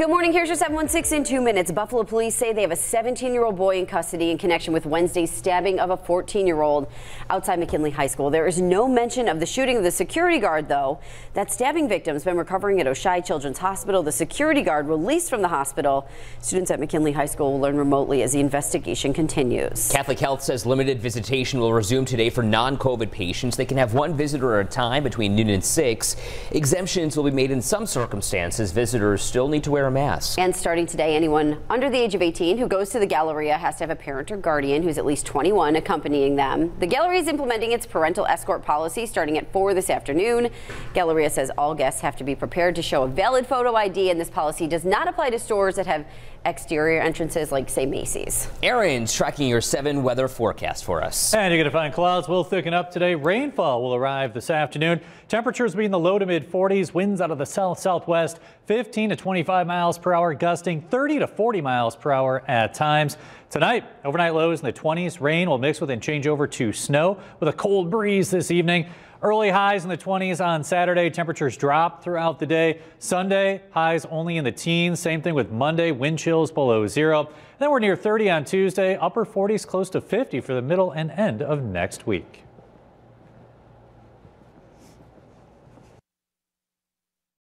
Good morning. Here's your 716 in two minutes. Buffalo police say they have a 17 year old boy in custody in connection with Wednesday's stabbing of a 14 year old outside McKinley High School. There is no mention of the shooting of the security guard, though. That stabbing victim has been recovering at Oishei Children's Hospital. The security guard released from the hospital. Students at McKinley High School will learn remotely as the investigation continues. Catholic Health says limited visitation will resume today for non COVID patients. They can have one visitor at a time between noon and 6. Exemptions will be made in some circumstances. Visitors still need to wear a mask. And starting today, anyone under the age of 18 who goes to the Galleria has to have a parent or guardian who's at least 21 accompanying them. The Galleria is implementing its parental escort policy starting at 4 this afternoon. Galleria says all guests have to be prepared to show a valid photo ID, and this policy does not apply to stores that have exterior entrances like, say, Macy's. Aaron's tracking your seven weather forecast for us. And you're going to find clouds will thicken up today. Rainfall will arrive this afternoon. Temperatures will be in the low to mid 40s. Winds out of the south southwest 15 to 25 miles per hour, gusting 30 to 40 miles per hour at times. Tonight, overnight lows in the 20s. Rain will mix with and change over to snow with a cold breeze this evening. Early highs in the 20s on Saturday. Temperatures drop throughout the day. Sunday, highs only in the teens. Same thing with Monday, wind chills below zero. Then we're near 30 on Tuesday, upper 40s close to 50 for the middle and end of next week.